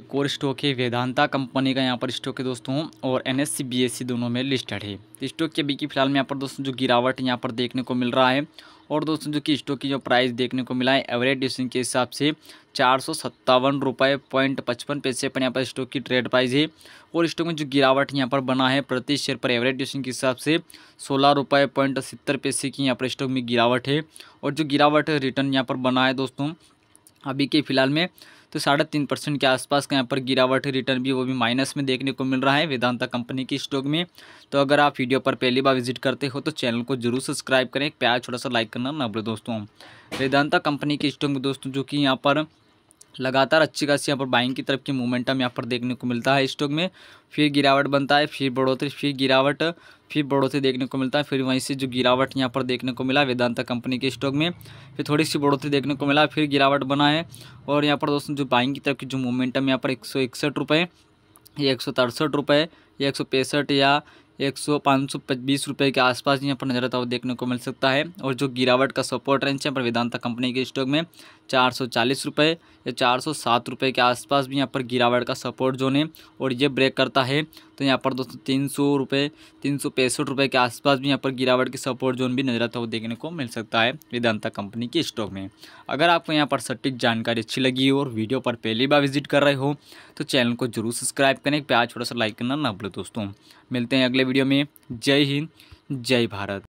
एक और स्टॉक है वेदांता कंपनी का यहाँ पर स्टॉक है दोस्तों और एन एस दोनों में लिस्टेड है। स्टॉक के अभी की फ़िलहाल में यहाँ पर दोस्तों जो गिरावट यहाँ पर देखने को मिल रहा है और दोस्तों जो कि स्टॉक की जो प्राइस देखने को मिला है एवरेज ड्यूसिंग के हिसाब से चार सौ सत्तावन रुपये पॉइंट पचपन पैसे पर यहाँ पर स्टॉक की ट्रेड प्राइस है और स्टॉक में जो गिरावट यहाँ पर बना है, प्रति शेयर पर एवरेज ड्यूसिंग के हिसाब से सोलह रुपये पॉइंट सत्तर पैसे की यहाँ पर स्टॉक में गिरावट है और जो गिरावट रिटर्न यहाँ पर बना है दोस्तों अभी के फ़िलहाल में तो साढ़े तीन परसेंट के आसपास का यहाँ पर गिरावट रिटर्न भी वो भी माइनस में देखने को मिल रहा है वेदांता कंपनी की स्टॉक में। तो अगर आप वीडियो पर पहली बार विज़िट करते हो तो चैनल को ज़रूर सब्सक्राइब करें। प्यार छोटा सा लाइक करना ना बोले दोस्तों। वेदांता कंपनी की स्टॉक में दोस्तों, जो कि यहाँ पर लगातार अच्छी खासी यहाँ पर बाइंग की तरफ़ की मोमेंटम यहाँ पर देखने को मिलता है स्टॉक में। फिर गिरावट बनता है, फिर बढ़ोतरी, फिर गिरावट, फिर बढ़ोतरी देखने को मिलता है, फिर वहीं से जो गिरावट यहाँ पर देखने को मिला वेदांता कंपनी के स्टॉक में, फिर थोड़ी सी बढ़ोतरी देखने को मिला, फिर गिरावट बना है। और यहाँ पर दोस्तों जो बाइंग की तरफ़ की जो मोमेंटम यहाँ पर एक सौ इकसठ रुपये या एक सौ तिरसठ रुपये या एक सौ पैंसठ या एक सौ, पाँच सौ, बीस रुपये के आसपास यहाँ पर नज़र आता हुआ देखने को मिल सकता है। और जो गिरावट का सपोर्ट रेंज है, पर वेदांता कंपनी के स्टॉक में चार सौ चालीस रुपये या चार सौ सात रुपये के आसपास भी यहाँ पर गिरावट का सपोर्ट जोन है। और ये ब्रेक करता है तो यहाँ पर दोस्तों तीन सौ रुपये तीन सौ पैंसठ रुपये के आसपास भी यहाँ पर गिरावट की सपोर्ट जोन भी नज़र आता हुआ देखने को मिल सकता है वेदांता कंपनी के स्टॉक में। अगर आपको यहाँ पर सटीक जानकारी अच्छी लगी हो और वीडियो पर पहली बार विज़िट कर रहे हो तो चैनल को ज़रूर सब्सक्राइब करें। प्याज थोड़ा सा लाइक करना ना भूलें दोस्तों। मिलते हैं अगले वीडियो में। जय हिंद जय भारत।